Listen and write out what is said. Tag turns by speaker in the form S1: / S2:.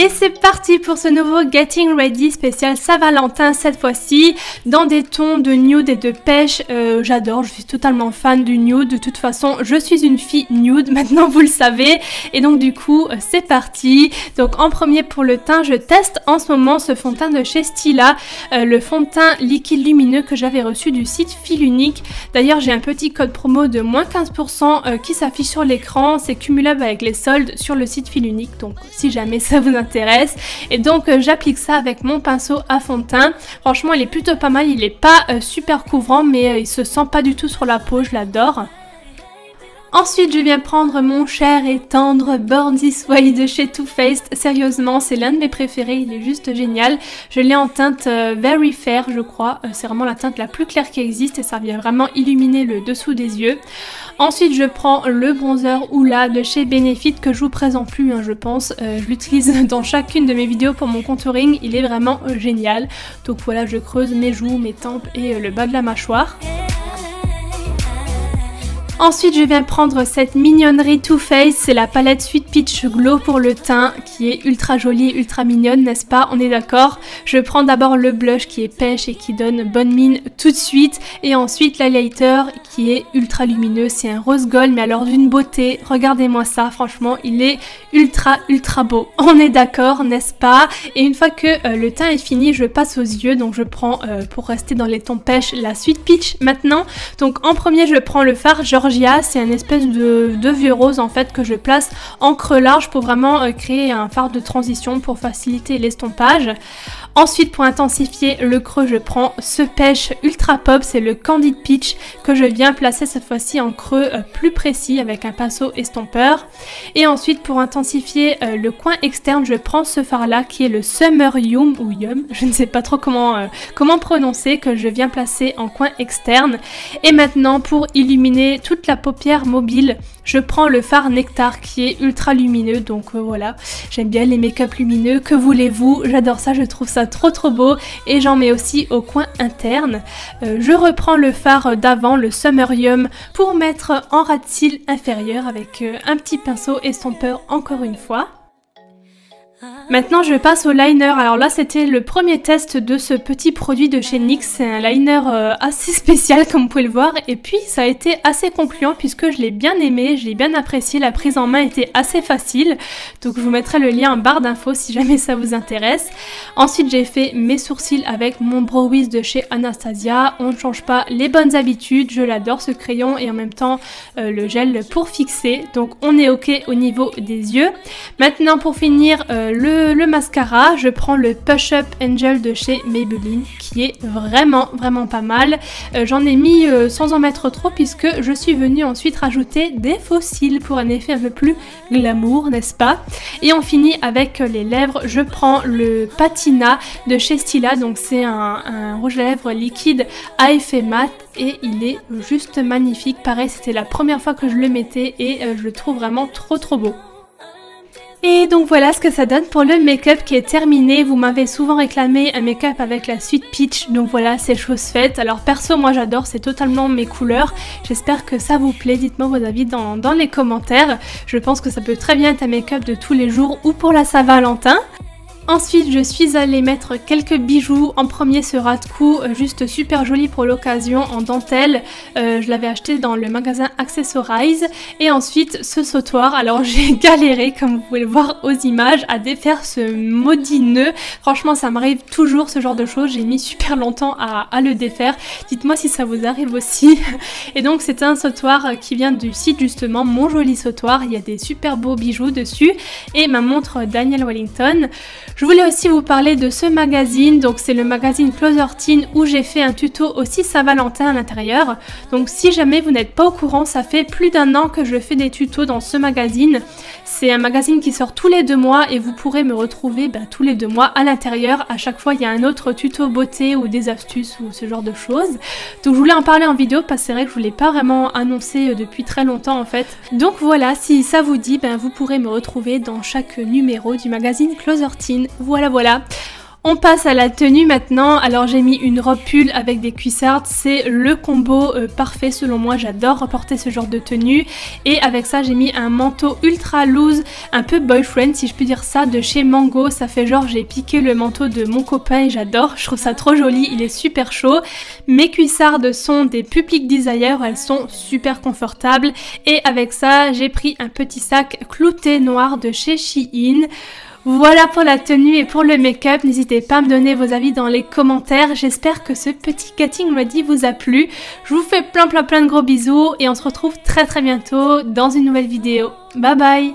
S1: Et c'est parti pour ce nouveau Getting Ready spécial Saint-Valentin cette fois-ci, dans des tons de nude et de pêche. Euh, j'adore, je suis totalement fan du nude. De toute façon, je suis une fille nude, maintenant vous le savez. Et donc du coup, euh, c'est parti. Donc en premier pour le teint, je teste en ce moment ce fond de teint de chez Stila, euh, le fond de teint liquide lumineux que j'avais reçu du site Fil Unique. D'ailleurs, j'ai un petit code promo de moins 15% qui s'affiche sur l'écran. C'est cumulable avec les soldes sur le site Fil Unique. Donc si jamais ça vous intéresse, et donc euh, j'applique ça avec mon pinceau à fond de teint. Franchement il est plutôt pas mal, il est pas euh, super couvrant mais euh, il se sent pas du tout sur la peau, je l'adore. Ensuite, je viens prendre mon cher et tendre Born This de chez Too Faced. Sérieusement, c'est l'un de mes préférés, il est juste génial. Je l'ai en teinte Very Fair, je crois. c'est vraiment la teinte la plus claire qui existe et ça vient vraiment illuminer le dessous des yeux. Ensuite, je prends le bronzer Oula de chez Benefit que je vous présente plus, hein, je pense. Euh, je l'utilise dans chacune de mes vidéos pour mon contouring. Il est vraiment euh, génial. Donc voilà, je creuse mes joues, mes tempes et euh, le bas de la mâchoire. Ensuite, je viens prendre cette mignonnerie Too Faced, c'est la palette Sweet Peach Glow pour le teint, qui est ultra jolie, ultra mignonne, n'est-ce pas? On est d'accord? Je prends d'abord le blush qui est pêche et qui donne bonne mine tout de suite, et ensuite l'highlighter qui est ultra lumineux, c'est un rose gold, mais alors d'une beauté, regardez-moi ça, franchement, il est ultra, ultra beau. On est d'accord, n'est-ce pas? Et une fois que euh, le teint est fini, je passe aux yeux, donc je prends, euh, pour rester dans les tons pêche, la Sweet Peach maintenant. Donc en premier, je prends le fard c'est un espèce de, vieux rose en fait que je place en creux large pour vraiment euh, créer un fard de transition pour faciliter l'estompage. Ensuite, pour intensifier le creux, je prends ce pêche Ultra Pop, c'est le Candid Peach que je viens placer cette fois-ci en creux euh, plus précis avec un pinceau estompeur. Et ensuite, pour intensifier euh, le coin externe, je prends ce fard-là qui est le Summer Yum ou Yum, je ne sais pas trop comment, comment prononcer, que je viens placer en coin externe. Et maintenant, pour illuminer toute la paupière mobile, je prends le fard Nectar qui est ultra lumineux, donc voilà, j'aime bien les make-up lumineux, que voulez-vous, j'adore ça, je trouve ça trop trop beau. Et j'en mets aussi au coin interne. Euh, je reprends le fard d'avant, le Summerium, pour mettre en ras de cils inférieur avec euh, un petit pinceau estompeur encore une fois. Maintenant je passe au liner, alors là c'était le premier test de ce petit produit de chez NYX, c'est un liner euh, assez spécial comme vous pouvez le voir. Et puis ça a été assez concluant puisque je l'ai bien aimé, je l'ai bien apprécié, la prise en main était assez facile. Donc je vous mettrai le lien en barre d'infos si jamais ça vous intéresse. Ensuite j'ai fait mes sourcils avec mon Brow Wiz de chez Anastasia, on ne change pas les bonnes habitudes, je l'adore ce crayon. Et en même temps euh, le gel pour fixer. Donc on est ok au niveau des yeux. Maintenant pour finir euh, le mascara, je prends le Push Up Angel de chez Maybelline qui est vraiment vraiment pas mal. Euh, j'en ai mis euh, sans en mettre trop puisque je suis venue ensuite rajouter des fossiles pour un effet un peu plus glamour, n'est-ce pas? Et on finit avec les lèvres, je prends le Patina de chez Stila, donc c'est un, rouge à lèvres liquide à effet mat et il est juste magnifique. Pareil, c'était la première fois que je le mettais et euh, je le trouve vraiment trop trop beau. Et donc voilà ce que ça donne pour le make-up qui est terminé. Vous m'avez souvent réclamé un make-up avec la suite Peach, donc voilà, c'est chose faite. Alors perso, moi j'adore, c'est totalement mes couleurs. J'espère que ça vous plaît, dites-moi vos avis dans, dans les commentaires. Je pense que ça peut très bien être un make-up de tous les jours ou pour la Saint-Valentin. Ensuite, je suis allée mettre quelques bijoux. En premier, ce rat de cou, euh, juste super joli pour l'occasion, en dentelle. Euh, je l'avais acheté dans le magasin Accessorize. Et ensuite, ce sautoir. Alors, j'ai galéré, comme vous pouvez le voir aux images, à défaire ce maudit nœud. Franchement, ça m'arrive toujours ce genre de choses. J'ai mis super longtemps à le défaire. Dites-moi si ça vous arrive aussi. Et donc, c'est un sautoir qui vient du site justement, Mon Joli Sautoir. Il y a des super beaux bijoux dessus. Et ma montre Daniel Wellington. Je voulais aussi vous parler de ce magazine, donc c'est le magazine Closer Teen où j'ai fait un tuto aussi Saint-Valentin à l'intérieur. Donc si jamais vous n'êtes pas au courant, ça fait plus d'un an que je fais des tutos dans ce magazine. C'est un magazine qui sort tous les deux mois et vous pourrez me retrouver bah, tous les deux mois à l'intérieur. À chaque fois, il y a un autre tuto beauté ou des astuces ou ce genre de choses. Donc je voulais en parler en vidéo parce que c'est vrai que je ne l'ai pas vraiment annoncé euh, depuis très longtemps en fait. Donc voilà, si ça vous dit, ben, vous pourrez me retrouver dans chaque numéro du magazine Closer Teen voilà, voilà. On passe à la tenue maintenant. Alors j'ai mis une robe pull avec des cuissardes. C'est le combo euh, parfait selon moi. J'adore porter ce genre de tenue. Et avec ça j'ai mis un manteau ultra loose, un peu boyfriend si je puis dire ça, de chez Mango. Ça fait genre j'ai piqué le manteau de mon copain et j'adore. Je trouve ça trop joli. Il est super chaud. Mes cuissardes sont des Public Desire. Elles sont super confortables. Et avec ça j'ai pris un petit sac clouté noir de chez Shein. Voilà pour la tenue et pour le make-up. N'hésitez pas à me donner vos avis dans les commentaires. J'espère que ce petit cutting ready vous a plu. Je vous fais plein plein plein de gros bisous et on se retrouve très très bientôt dans une nouvelle vidéo. Bye bye